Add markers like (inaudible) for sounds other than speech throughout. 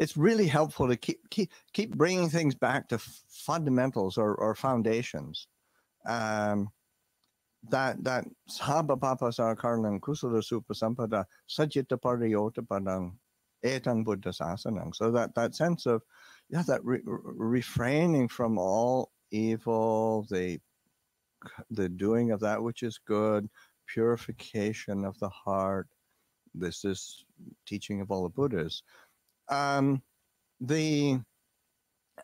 it's really helpful to keep keep keep bringing things back to fundamentals or, or foundations. Um, that that sabha papa karnang kusala supa sampada sajita pariyota etang buddha sasanang. So that that sense of yeah that re- refraining from all evil, the the doing of that which is good, purification of the heart. This is teaching of all the Buddhas. Um, the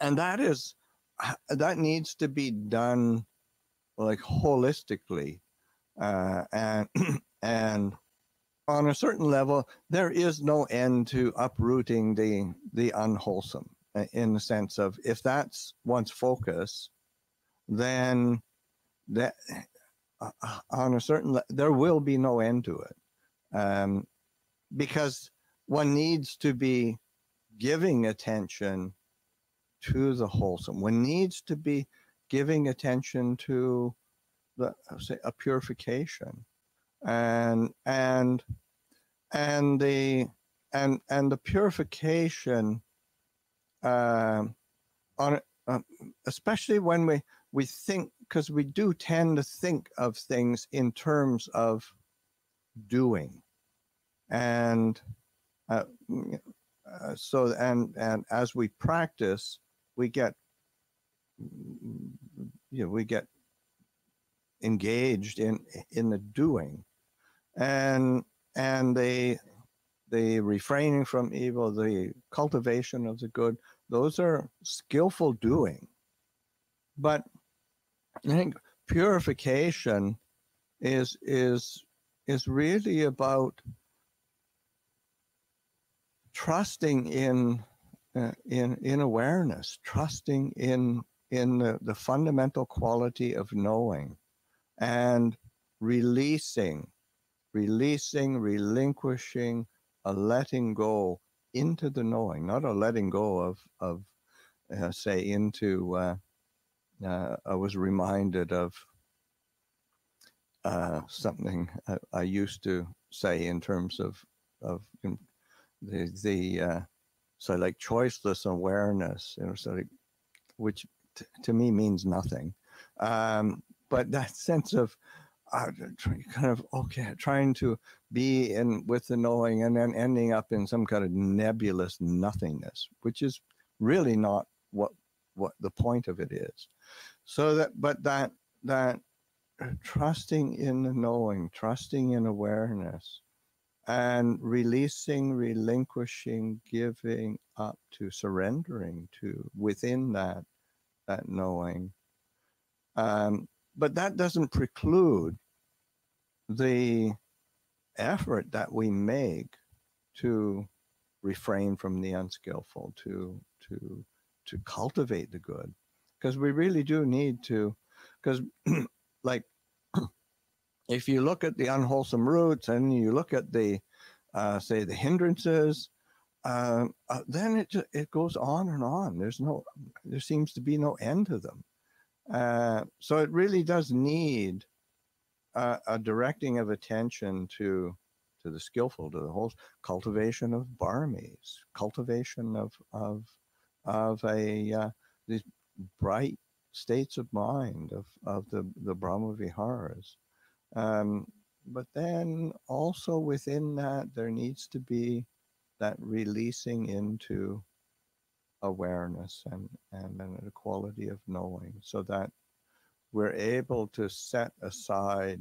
and that is that needs to be done like holistically uh, and (clears throat) and on a certain level there is no end to uprooting the the unwholesome uh, in the sense of if that's one's focus then that uh, uh, on a certain le- there will be no end to it. Um, because one needs to be giving attention to the wholesome one needs to be giving attention to the say a purification and and and the and and the purification uh, on uh, especially when we we think because we do tend to think of things in terms of doing and uh, uh, so and and as we practice we get you know we get engaged in in the doing. And and the the refraining from evil the cultivation of the good those are skillful doing. But i think purification is is is really about trusting in uh, in in awareness trusting in in the, the fundamental quality of knowing and releasing, releasing, relinquishing, a letting go into the knowing, not a letting go of, of uh, say, into, uh, uh, I was reminded of uh, something I, I, used to say in terms of, of the, the uh, so like choiceless awareness, you know, so like, which t- to me means nothing. Um, but that (laughs) sense of uh, kind of okay trying to be in with the knowing and then ending up in some kind of nebulous nothingness which is really not what what the point of it is so that but that that trusting in the knowing trusting in awareness and releasing relinquishing giving up to surrendering to within that that knowing. Um, but that doesn't preclude the effort that we make to refrain from the unskillful, to to to cultivate the good, because we really do need to, because (clears throat) like if you look at the unwholesome roots and you look at the uh, say the hindrances, uh, uh, then it it goes on and on. There's no there seems to be no end to them. Uh, so it really does need a, directing of attention to to the skillful, to the whole cultivation of baramis, cultivation of of of a uh, these bright states of mind of of the the Brahma Viharas. Um, but then also within that, there needs to be that releasing into awareness and, and an equality of knowing so that we're able to set aside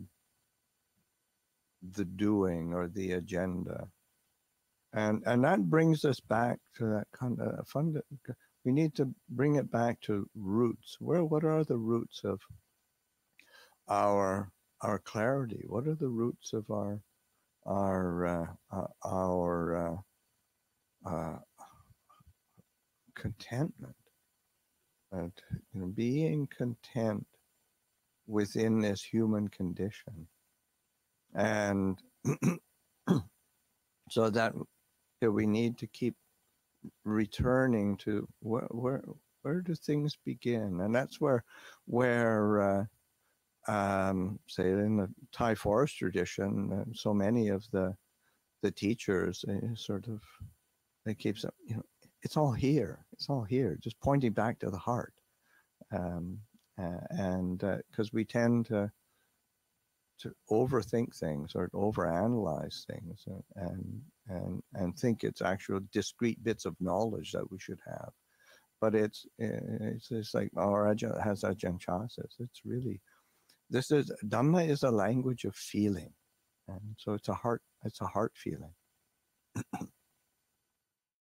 the doing or the agenda. And, and that brings us back to that kind of fund. We need to bring it back to roots. Where, what are the roots of our, our clarity? What are the roots of our, our, uh, uh, our, uh, uh contentment. And you know, being content within this human condition. And (clears throat) so that, that we need to keep returning to where, where where do things begin and that's where where uh, um, say in the Thai forest tradition uh, so many of the the teachers uh, sort of they keep you know it's all here. It's all here, just pointing back to the heart. Um, uh, and because uh, we tend to to overthink things or overanalyze things and and and think it's actual discrete bits of knowledge that we should have but it's it's, it's like our has Ajahn Chah says it's really this is Dhamma is a language of feeling. And so it's a heart it's a heart feeling (clears throat)